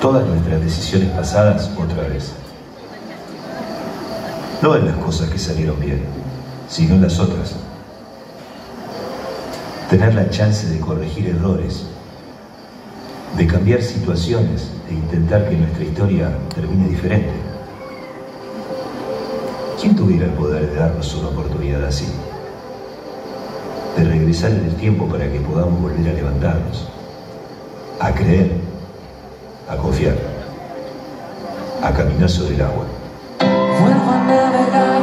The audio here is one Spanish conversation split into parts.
todas nuestras decisiones pasadas otra vez. No en las cosas que salieron bien, sino en las otras. Tener la chance de corregir errores, de cambiar situaciones e intentar que nuestra historia termine diferente. ¿Quién tuviera el poder de darnos una oportunidad así? De regresar en el tiempo para que podamos volver a levantarnos, a creer, a confiar, a caminar sobre el agua. Vuelvo a navegar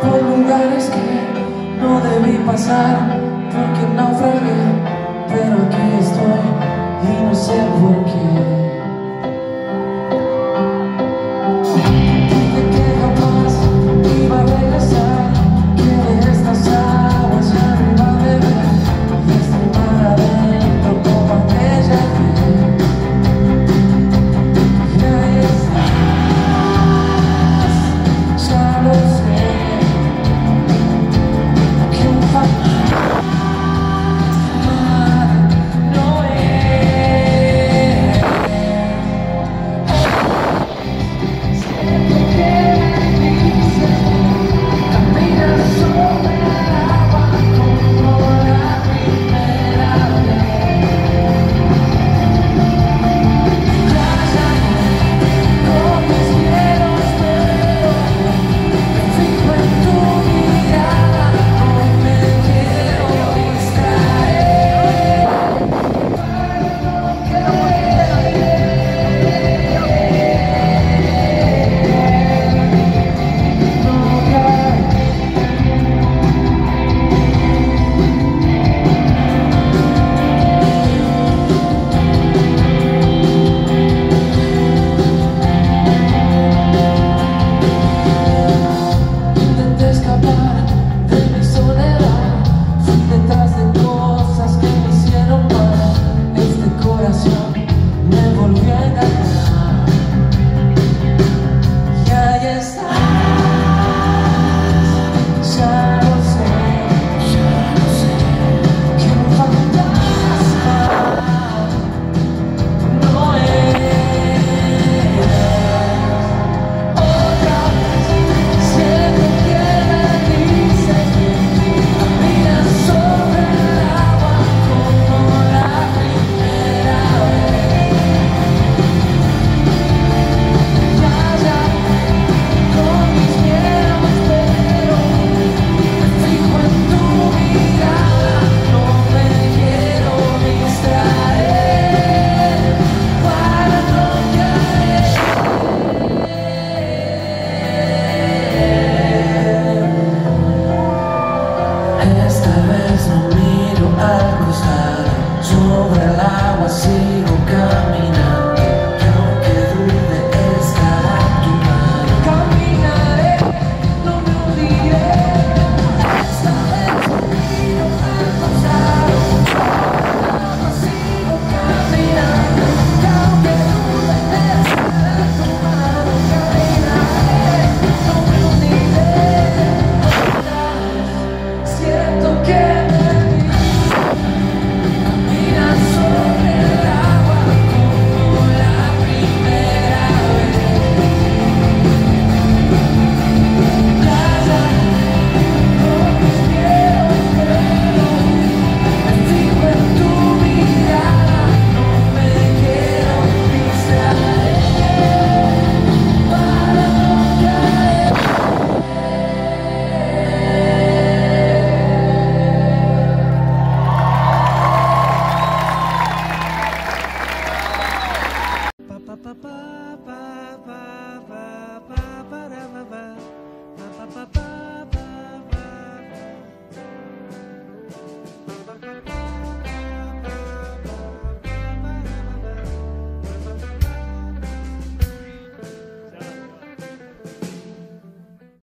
por lugares que no debí pasar porque naufragué, pero aquí estoy y no sé por qué.